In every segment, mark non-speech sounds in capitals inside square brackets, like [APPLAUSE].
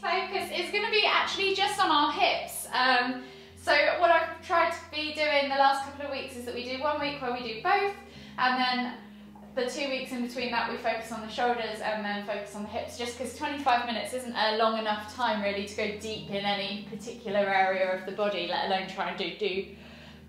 focus is going to be actually just on our hips. Um, so what I've tried to be doing the last couple of weeks is that we do one week where we do both, and then the two weeks in between that we focus on the shoulders and then focus on the hips just because 25 minutes isn't a long enough time really to go deep in any particular area of the body let alone try and do, do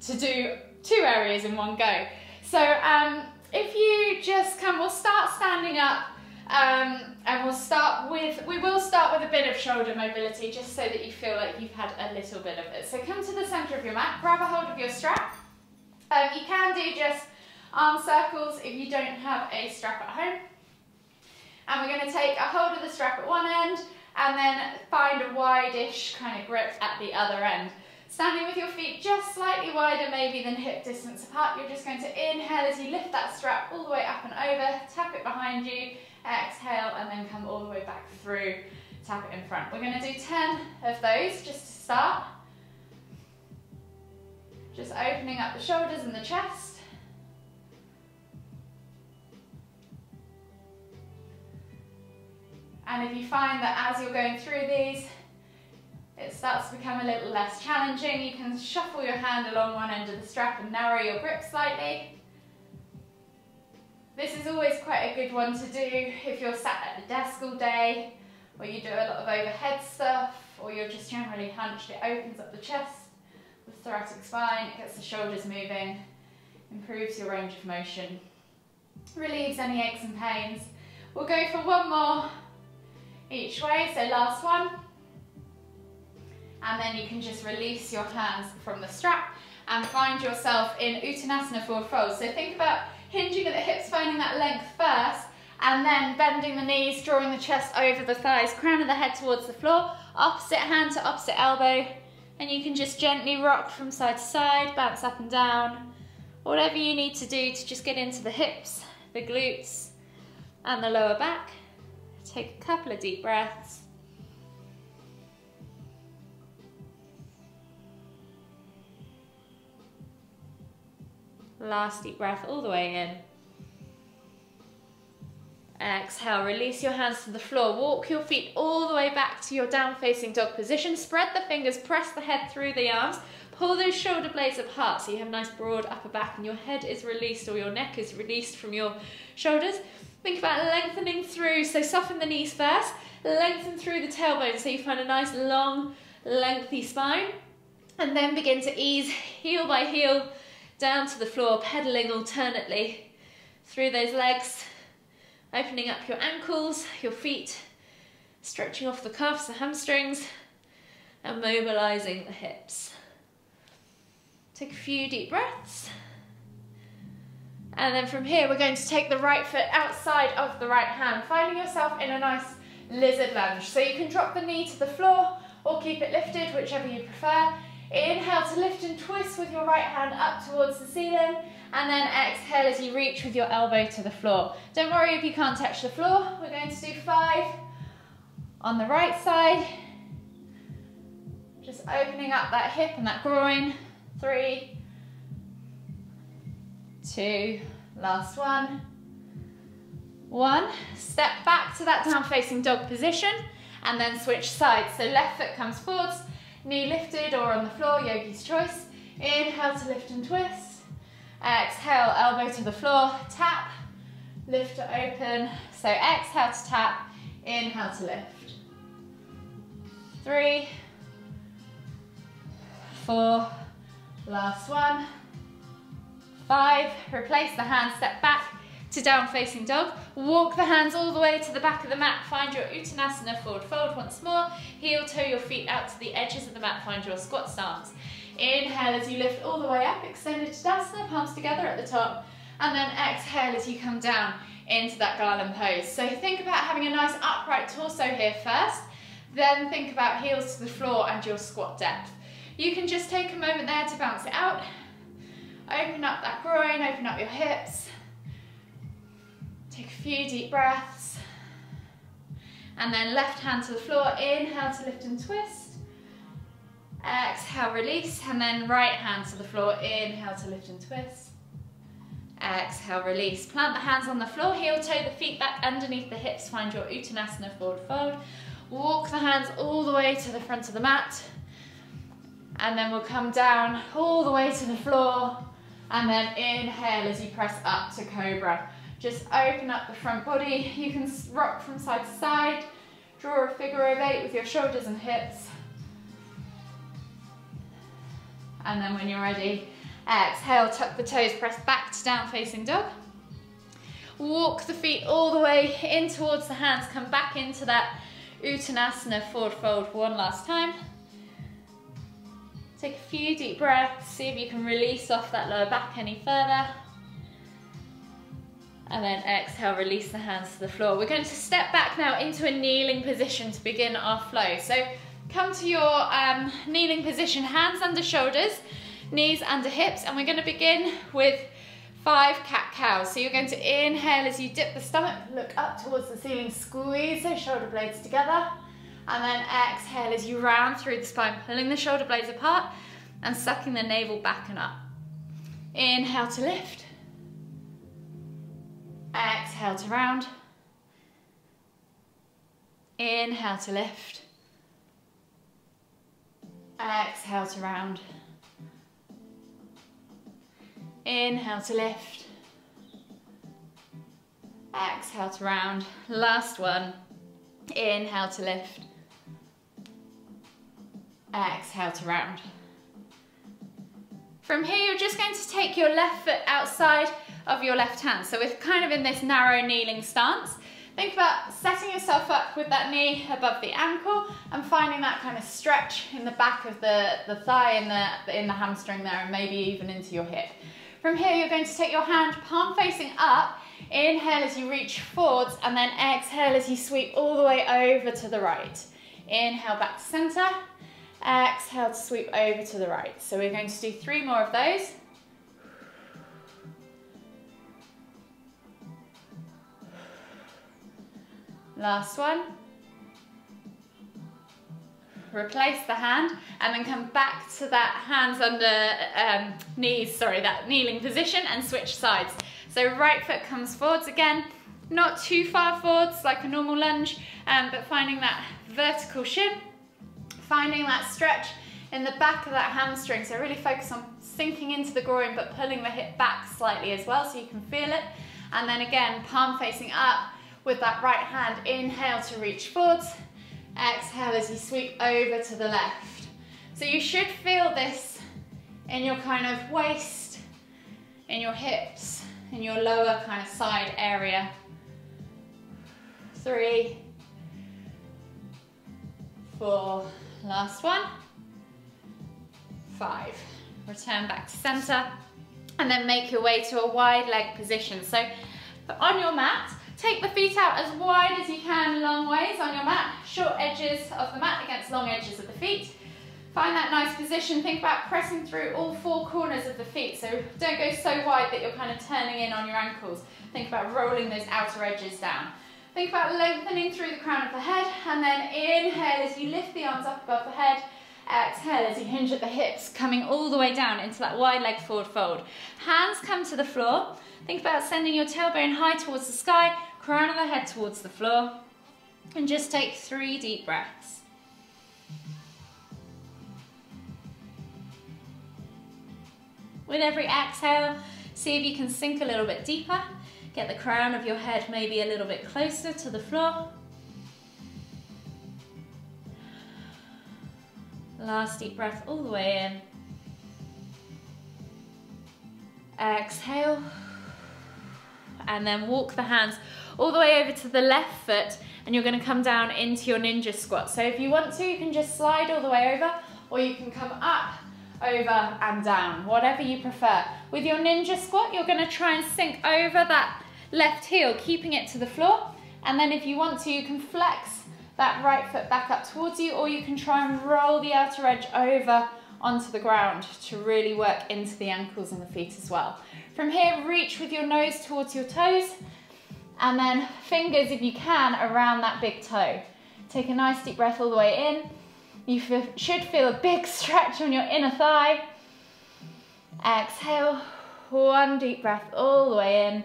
to do two areas in one go so um, if you just come we'll start standing up um, and we'll start with we will start with a bit of shoulder mobility just so that you feel like you've had a little bit of it. So come to the center of your mat grab a hold of your strap. Um, you can do just arm circles if you don't have a strap at home. And we're going to take a hold of the strap at one end and then find a wide-ish kind of grip at the other end. Standing with your feet just slightly wider maybe than hip distance apart, you're just going to inhale as you lift that strap all the way up and over, tap it behind you, exhale and then come all the way back through, tap it in front. We're going to do 10 of those just to start. Just opening up the shoulders and the chest. And if you find that as you're going through these, it starts to become a little less challenging, you can shuffle your hand along one end of the strap and narrow your grip slightly. This is always quite a good one to do if you're sat at the desk all day, or you do a lot of overhead stuff, or you're just generally hunched. It opens up the chest, the thoracic spine, it gets the shoulders moving, improves your range of motion, relieves any aches and pains. We'll go for one more each way. So last one. And then you can just release your hands from the strap and find yourself in Uttanasana forward fold. So think about hinging at the hips, finding that length first, and then bending the knees, drawing the chest over the thighs, crown of the head towards the floor, opposite hand to opposite elbow, and you can just gently rock from side to side, bounce up and down, whatever you need to do to just get into the hips, the glutes, and the lower back. Take a couple of deep breaths. Last deep breath all the way in. Exhale, release your hands to the floor. Walk your feet all the way back to your down facing dog position. Spread the fingers, press the head through the arms. Pull those shoulder blades apart so you have a nice broad upper back and your head is released or your neck is released from your shoulders. Think about lengthening through, so soften the knees first, lengthen through the tailbone so you find a nice long, lengthy spine, and then begin to ease heel by heel down to the floor, pedaling alternately through those legs, opening up your ankles, your feet, stretching off the calves, the hamstrings, and mobilizing the hips. Take a few deep breaths. And then from here, we're going to take the right foot outside of the right hand, finding yourself in a nice lizard lunge. So you can drop the knee to the floor or keep it lifted, whichever you prefer. Inhale to lift and twist with your right hand up towards the ceiling, and then exhale as you reach with your elbow to the floor. Don't worry if you can't touch the floor. We're going to do five on the right side. Just opening up that hip and that groin. Three, two, last one. One, step back to that down facing dog position and then switch sides. So left foot comes forwards, knee lifted or on the floor, yogi's choice. Inhale to lift and twist. Exhale, elbow to the floor, tap, lift to open. So exhale to tap, inhale to lift. Three, four, last one. Five, replace the hand, step back to down facing dog. Walk the hands all the way to the back of the mat. Find your Uttanasana forward fold once more. Heel toe your feet out to the edges of the mat. Find your squat stance. Inhale as you lift all the way up, Extend extended Tadasana, palms together at the top. And then exhale as you come down into that garland pose. So think about having a nice upright torso here first. Then think about heels to the floor and your squat depth. You can just take a moment there to bounce it out Open up that groin, open up your hips. Take a few deep breaths. And then left hand to the floor, inhale to lift and twist. Exhale, release, and then right hand to the floor, inhale to lift and twist. Exhale, release. Plant the hands on the floor, heel toe the feet back underneath the hips, find your Uttanasana forward fold. Walk the hands all the way to the front of the mat. And then we'll come down all the way to the floor. And then inhale as you press up to Cobra. Just open up the front body. You can rock from side to side. Draw a figure of eight with your shoulders and hips. And then when you're ready, exhale, tuck the toes, press back to down facing dog. Walk the feet all the way in towards the hands, come back into that Uttanasana forward fold one last time. Take a few deep breaths, see if you can release off that lower back any further. And then exhale, release the hands to the floor. We're going to step back now into a kneeling position to begin our flow. So come to your um, kneeling position, hands under shoulders, knees under hips, and we're going to begin with five cat cows. So you're going to inhale as you dip the stomach, look up towards the ceiling, squeeze those shoulder blades together, and then exhale as you round through the spine, pulling the shoulder blades apart and sucking the navel back and up. Inhale to lift. Exhale to round. Inhale to lift. Exhale to round. Inhale to lift. Exhale to round. Last one. Inhale to lift. Exhale to round. From here, you're just going to take your left foot outside of your left hand. So we're kind of in this narrow kneeling stance. Think about setting yourself up with that knee above the ankle and finding that kind of stretch in the back of the, the thigh in the, in the hamstring there and maybe even into your hip. From here, you're going to take your hand palm facing up, inhale as you reach forwards, and then exhale as you sweep all the way over to the right. Inhale back to center, exhale to sweep over to the right. So we're going to do three more of those. Last one replace the hand and then come back to that hands under um, knees, sorry, that kneeling position and switch sides. So right foot comes forwards again, not too far forwards like a normal lunge, um, but finding that vertical shin, finding that stretch in the back of that hamstring. So really focus on sinking into the groin, but pulling the hip back slightly as well so you can feel it. And then again, palm facing up with that right hand, inhale to reach forwards, Exhale as you sweep over to the left. So you should feel this in your kind of waist, in your hips, in your lower kind of side area. Three, four, last one, five. Return back to center and then make your way to a wide leg position. So on your mat, Take the feet out as wide as you can, long ways on your mat, short edges of the mat against long edges of the feet. Find that nice position. Think about pressing through all four corners of the feet. So don't go so wide that you're kind of turning in on your ankles. Think about rolling those outer edges down. Think about lengthening through the crown of the head and then inhale as you lift the arms up above the head. Exhale as you hinge at the hips, coming all the way down into that wide leg forward fold. Hands come to the floor. Think about sending your tailbone high towards the sky, crown of the head towards the floor, and just take three deep breaths. With every exhale, see if you can sink a little bit deeper. Get the crown of your head maybe a little bit closer to the floor. Last deep breath all the way in. Exhale. And then walk the hands all the way over to the left foot and you're gonna come down into your ninja squat. So if you want to, you can just slide all the way over or you can come up, over and down, whatever you prefer. With your ninja squat, you're gonna try and sink over that left heel, keeping it to the floor. And then if you want to, you can flex that right foot back up towards you or you can try and roll the outer edge over onto the ground to really work into the ankles and the feet as well. From here, reach with your nose towards your toes and then fingers, if you can, around that big toe. Take a nice deep breath all the way in. You should feel a big [LAUGHS] stretch on your inner thigh. Exhale, one deep breath all the way in.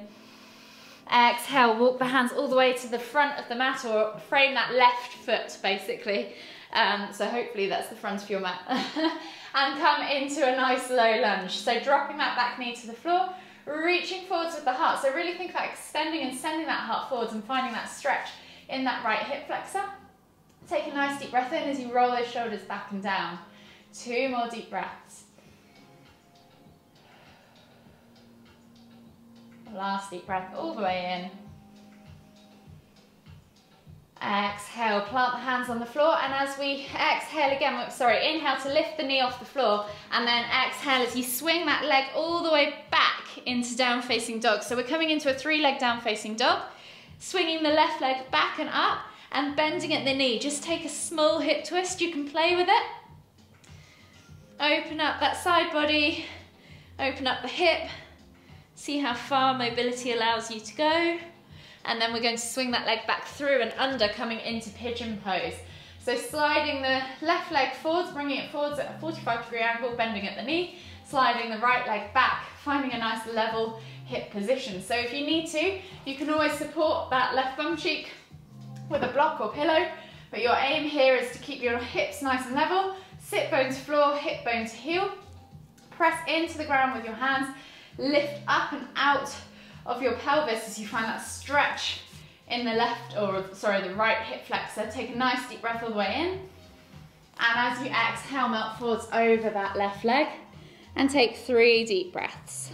Exhale, walk the hands all the way to the front of the mat or frame that left foot basically. Um, so hopefully that's the front of your mat. [LAUGHS] and come into a nice low lunge. So dropping that back knee to the floor, reaching forwards with the heart. So really think about extending and sending that heart forwards and finding that stretch in that right hip flexor. Take a nice deep breath in as you roll those shoulders back and down. Two more deep breaths. Last deep breath all the way in. Exhale, plant the hands on the floor, and as we exhale again, sorry, inhale to lift the knee off the floor, and then exhale as you swing that leg all the way back into down facing dog. So we're coming into a three leg down facing dog, swinging the left leg back and up, and bending at the knee. Just take a small hip twist, you can play with it. Open up that side body, open up the hip, see how far mobility allows you to go and then we're going to swing that leg back through and under, coming into pigeon pose. So sliding the left leg forwards, bringing it forwards at a 45 degree angle, bending at the knee, sliding the right leg back, finding a nice level hip position. So if you need to, you can always support that left bum cheek with a block or pillow, but your aim here is to keep your hips nice and level, sit bone to floor, hip bone to heel, press into the ground with your hands, lift up and out of your pelvis as you find that stretch in the left, or sorry, the right hip flexor. Take a nice deep breath all the way in. And as you exhale, melt forwards over that left leg and take three deep breaths.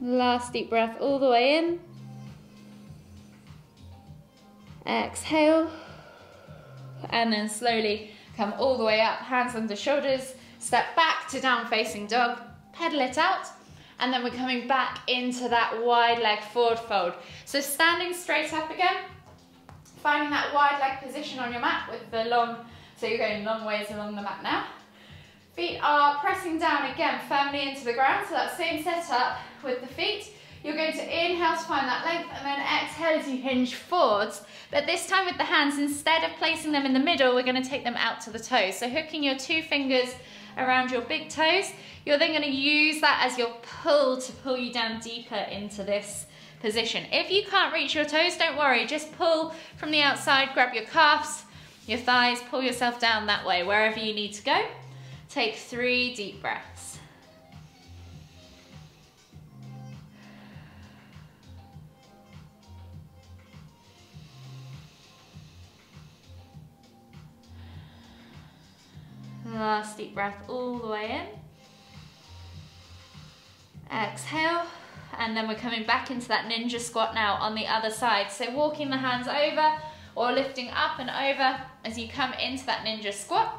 Last deep breath all the way in. Exhale. And then slowly come all the way up, hands under shoulders, step back to down facing dog, pedal it out, and then we're coming back into that wide leg forward fold. So standing straight up again, finding that wide leg position on your mat with the long, so you're going long ways along the mat now. Feet are pressing down again firmly into the ground, so that same setup with the feet. You're going to inhale to find that length and then exhale as you hinge forwards. But this time with the hands, instead of placing them in the middle, we're gonna take them out to the toes. So hooking your two fingers around your big toes, you're then gonna use that as your pull to pull you down deeper into this position. If you can't reach your toes, don't worry, just pull from the outside, grab your calves, your thighs, pull yourself down that way, wherever you need to go. Take three deep breaths. Last deep breath all the way in. Exhale. And then we're coming back into that ninja squat now on the other side. So walking the hands over or lifting up and over as you come into that ninja squat.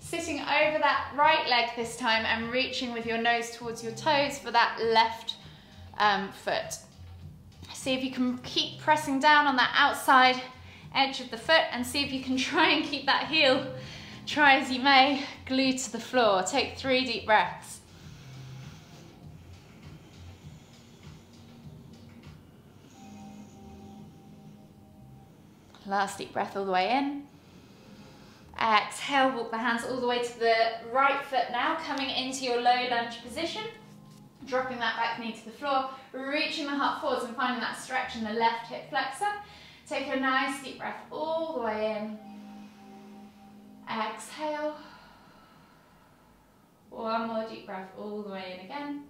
Sitting over that right leg this time and reaching with your nose towards your toes for that left um, foot. See if you can keep pressing down on that outside edge of the foot and see if you can [LAUGHS] try and keep that heel Try as you may, glue to the floor. Take three deep breaths. Last deep breath all the way in. Exhale, walk the hands all the way to the right foot now, coming into your low lunge position. Dropping that back knee to the floor, reaching the heart forwards and finding that stretch in the left hip flexor. Take a nice deep breath all the way in. Exhale. One more deep breath all the way in again.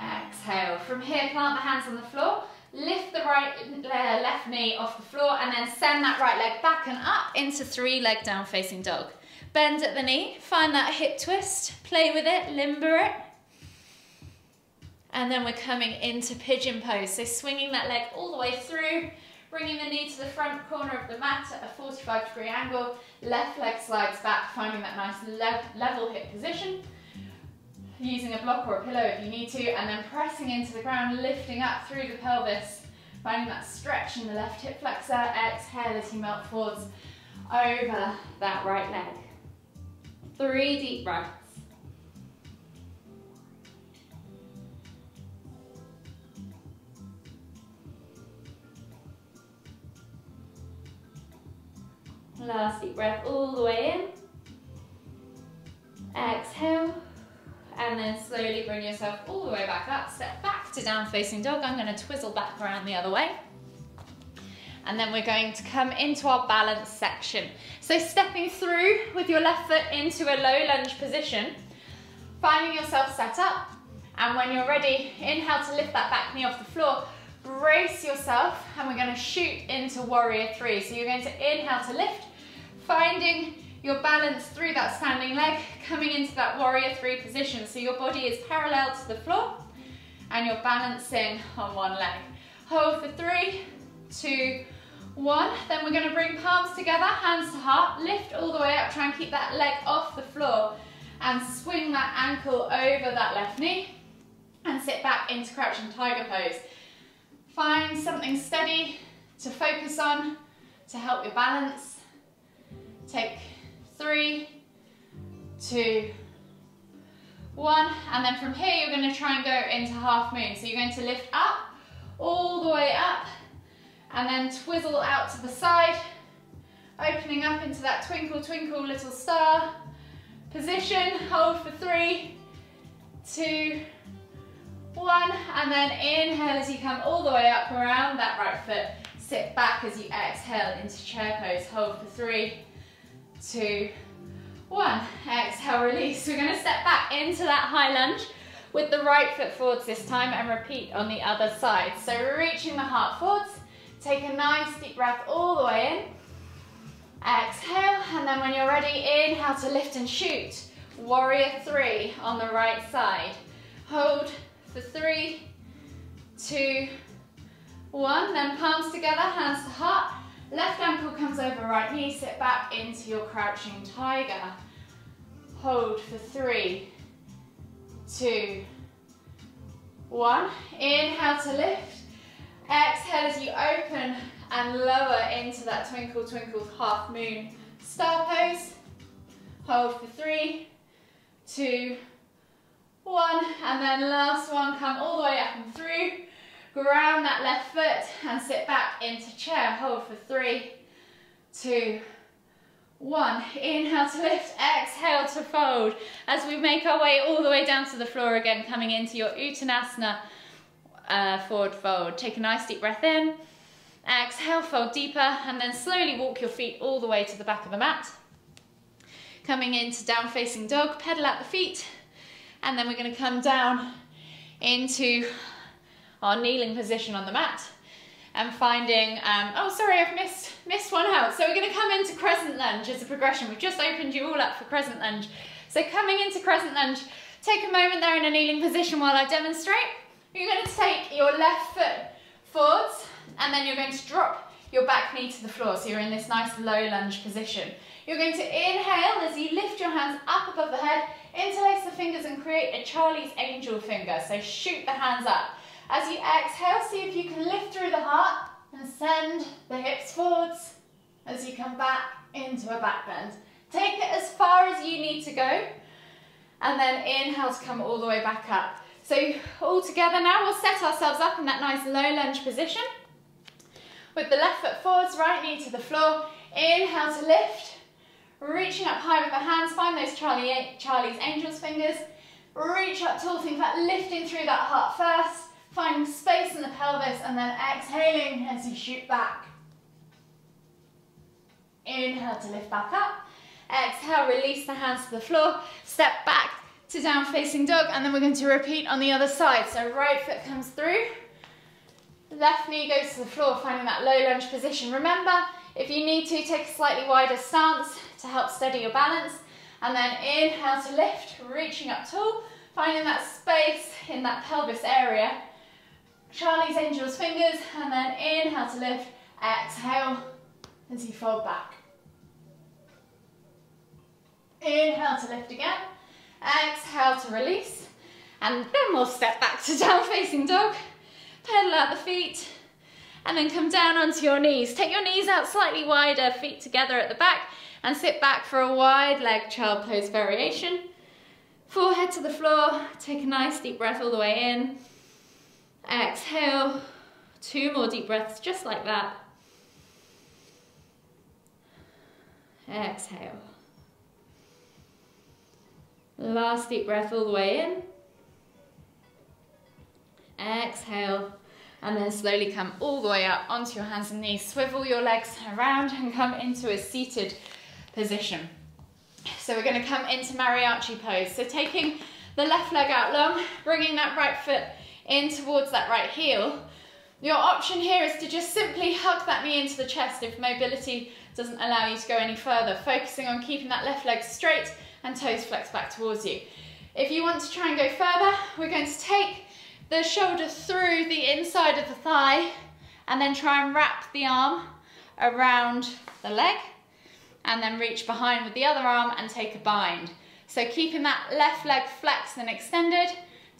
Exhale. From here, plant the hands on the floor. Lift the right uh, left knee off the floor and then send that right leg back and up into three leg down facing dog. Bend at the knee, find that hip twist, play with it, limber it. And then we're coming into pigeon pose. So swinging that leg all the way through, Bringing the knee to the front corner of the mat at a 45 degree angle. Left leg slides back, finding that nice le level hip position. Using a block or a pillow if you need to, and then pressing into the ground, lifting up through the pelvis, finding that stretch in the left hip flexor. Exhale as you melt forwards over that right leg. Three deep breaths. Last deep breath all the way in. Exhale. And then slowly bring yourself all the way back up. Step back to down facing dog. I'm going to twizzle back around the other way. And then we're going to come into our balance section. So stepping through with your left foot into a low lunge position, finding yourself set up. And when you're ready, inhale to lift that back knee off the floor. Brace yourself and we're going to shoot into warrior three. So you're going to inhale to lift, finding your balance through that standing leg, coming into that warrior three position. So your body is parallel to the floor and you're balancing on one leg. Hold for three, two, one. Then we're gonna bring palms together, hands to heart, lift all the way up, try and keep that leg off the floor and swing that ankle over that left knee and sit back into crouching tiger pose. Find something steady to focus on to help your balance. Take three, two, one. And then from here, you're gonna try and go into half moon. So you're going to lift up, all the way up, and then twizzle out to the side, opening up into that twinkle, twinkle, little star position. Hold for three, two, one, and then inhale as you come all the way up around that right foot. Sit back as you exhale into chair pose. Hold for three, two, one. Exhale, release. We're gonna step back into that high lunge with the right foot forwards this time and repeat on the other side. So reaching the heart forwards, take a nice deep breath all the way in. Exhale, and then when you're ready, inhale to lift and shoot. Warrior three on the right side. Hold for three, two, one. Then palms together, hands to heart. Left ankle comes over right knee, sit back into your crouching tiger. Hold for three, two, one. Inhale to lift. Exhale as you open and lower into that twinkle twinkle half moon star pose. Hold for three, two, one, and then last one, come all the way up and through. Ground that left foot and sit back into chair. Hold for three, two, one. Inhale to lift, exhale to fold. As we make our way all the way down to the floor again, coming into your Uttanasana uh, forward fold. Take a nice deep breath in. Exhale, fold deeper, and then slowly walk your feet all the way to the back of the mat. Coming into down facing dog, pedal out the feet, and then we're gonna come down into our kneeling position on the mat and finding, um, oh sorry, I've missed, missed one out. So we're gonna come into crescent lunge as a progression. We've just opened you all up for crescent lunge. So coming into crescent lunge, take a moment there in a kneeling position while I demonstrate. You're gonna take your left foot forwards and then you're going to drop your back knee to the floor. So you're in this nice low lunge position. You're going to inhale as you lift your hands up above the head, interlace the fingers and create a Charlie's angel finger. So shoot the hands up. As you exhale, see if you can lift through the heart and send the hips forwards as you come back into a back bend. Take it as far as you need to go and then inhale to come all the way back up. So all together now, we'll set ourselves up in that nice low lunge position. With the left foot forwards, right knee to the floor. Inhale to lift. Reaching up high with the hands, find those Charlie, Charlie's Angels fingers. Reach up tall, think about lifting through that heart first. Finding space in the pelvis and then exhaling as you shoot back. Inhale to lift back up. Exhale, release the hands to the floor. Step back to down facing dog and then we're going to repeat on the other side. So right foot comes through. Left knee goes to the floor, finding that low lunge position. Remember, if you need to, take a slightly wider stance to help steady your balance. And then inhale to lift, reaching up tall, finding that space in that pelvis area. Charlie's Angels fingers, and then inhale to lift, exhale as you fold back. Inhale to lift again, exhale to release, and then we'll step back to [LAUGHS] down facing dog, pedal out the feet, and then come down onto your knees. Take your knees out slightly wider, feet together at the back, and sit back for a wide leg child pose variation. Forehead to the floor, take a nice deep breath all the way in. Exhale, two more deep breaths just like that. Exhale. Last deep breath all the way in. Exhale. And then slowly come all the way up onto your hands and knees. Swivel your legs around and come into a seated position. So we're going to come into mariachi pose. So taking the left leg out long, bringing that right foot in towards that right heel. Your option here is to just simply hug that knee into the chest if mobility doesn't allow you to go any further, focusing on keeping that left leg straight and toes flexed back towards you. If you want to try and go further, we're going to take the shoulder through the inside of the thigh and then try and wrap the arm around the leg and then reach behind with the other arm and take a bind. So keeping that left leg flexed and extended,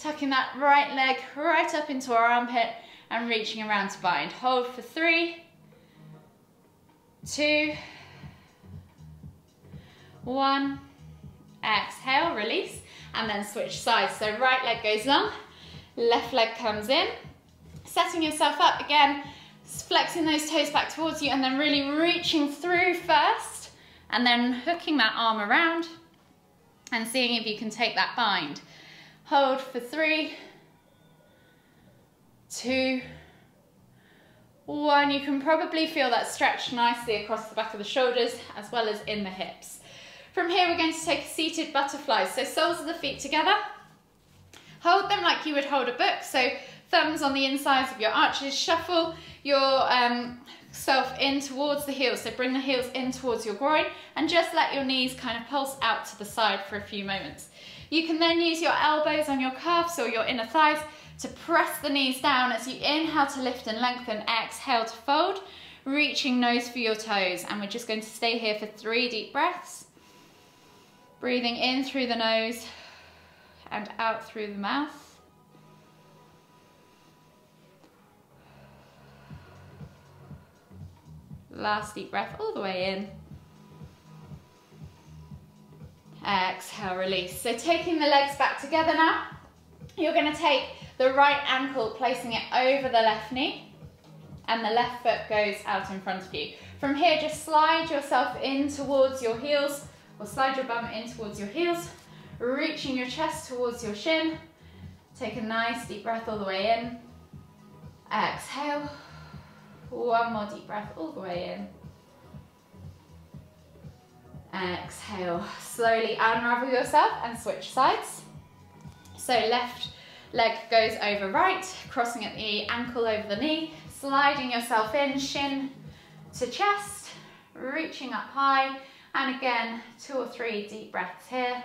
tucking that right leg right up into our armpit and reaching around to bind. Hold for three, two, one, exhale, release, and then switch sides. So right leg goes long, left leg comes in, setting yourself up again, flexing those toes back towards you and then really reaching through first and then hooking that arm around and seeing if you can take that bind. Hold for three, two, one. You can probably feel that stretch nicely across the back of the shoulders as well as in the hips. From here, we're going to take a seated butterfly. So soles of the feet together. Hold them like you would hold a book. So thumbs on the insides of your arches. Shuffle your um, in towards the heels. So bring the heels in towards your groin and just let your knees kind of pulse out to the side for a few moments. You can then use your elbows on your calves or your inner thighs to press the knees down as you inhale to lift and lengthen, exhale to fold, reaching nose for your toes. And we're just going to stay here for three deep breaths. Breathing in through the nose and out through the mouth. Last deep breath all the way in. Exhale, release. So taking the legs back together now, you're gonna take the right ankle, placing it over the left knee, and the left foot goes out in front of you. From here, just slide yourself in towards your heels, or slide your bum in towards your heels, reaching your chest towards your shin. Take a nice deep breath all the way in. Exhale. One more deep breath all the way in. Exhale. Slowly unravel yourself and switch sides. So left leg goes over right, crossing at the ankle over the knee, sliding yourself in, shin to chest, reaching up high, and again, two or three deep breaths here.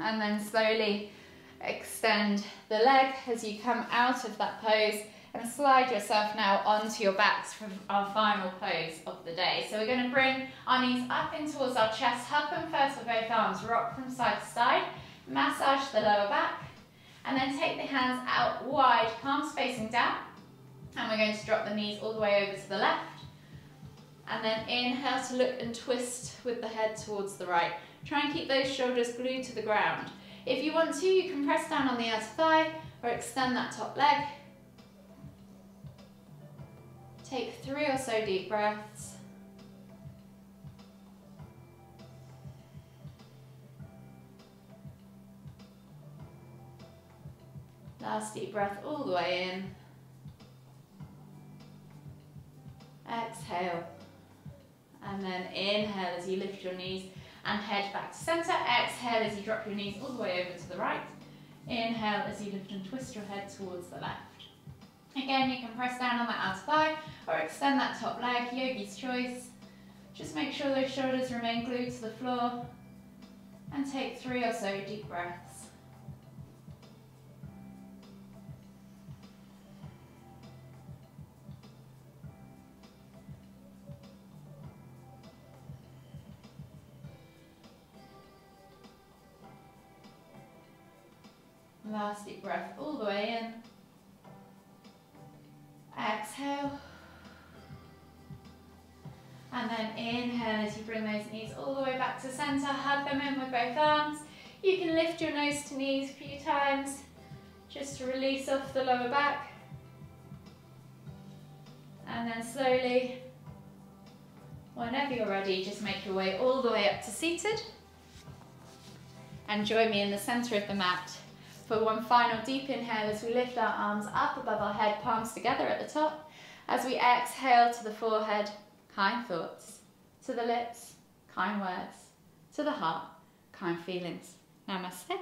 And then slowly extend the leg as you come out of that pose and slide yourself now onto your backs for our final pose of the day. So we're going to bring our knees up in towards our chest, hug them first with both arms, rock from side to side, massage the lower back, and then take the hands out wide, palms facing down, and we're going to drop the knees all the way over to the left, and then inhale to look and twist with the head towards the right. Try and keep those shoulders glued to the ground. If you want to, you can press down on the outer thigh or extend that top leg. Take three or so deep breaths. Last deep breath all the way in. Exhale. And then inhale as you lift your knees and head back to center. Exhale as you drop your knees all the way over to the right. Inhale as you lift and twist your head towards the left. Again, you can press down on that outer thigh or extend that top leg, yogi's choice. Just make sure those shoulders remain glued to the floor and take three or so deep breaths. Last deep breath all the way in. Exhale. And then inhale as you bring those knees all the way back to center. Hug them in with both arms. You can lift your nose to knees a few times. Just to release off the lower back. And then slowly, whenever you're ready, just make your way all the way up to seated. And join me in the center of the mat for one final deep inhale as we lift our arms up above our head, palms together at the top. As we exhale to the forehead, kind thoughts. To the lips, kind words. To the heart, kind feelings. Namaste.